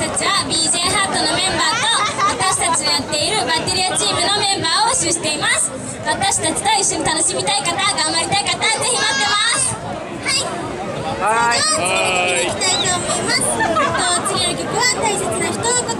たちは BJ ハートのメンバーと私たちのやっているバッテリアチームのメンバーを募集しています。私たちと一緒に楽しみたい方頑張りたい方ぜひ待ってます。はい。それでは次の曲いきたいと思います。と次の曲は大切な人のこと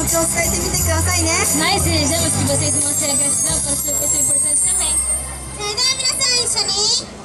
持ちを伝てみてくださいね。ナイスでも、ま、す、ありがとうござい。それは皆さん一緒に。